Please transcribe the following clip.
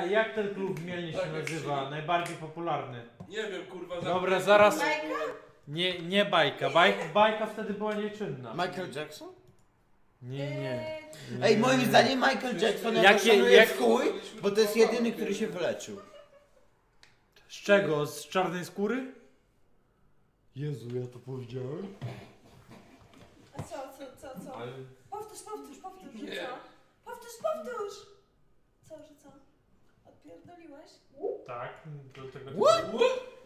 A jak ten klub w Mielnie się Tak, jak nazywa? się- Najbardziej popularny. Nie wiem, kurwa. Dobra, zamknięty zaraz-. Nie, nie bajka. Baj, bajka wtedy była nieczynna. Michael Jackson? Nie, nie. Nie. Ej, moim zdaniem Michael Jackson ja Jakie- Jakie, szanuję jak- w chuj, bo to jest jedyny, który się wyleczył. Z czego? Z czarnej skóry? Jezu, ja to powiedziałem. A co, co, co, co? Ale Powtórz, powtórz, powtórz, że Nie. co? Powtórz, powtórz! Tak, do tego. What? What?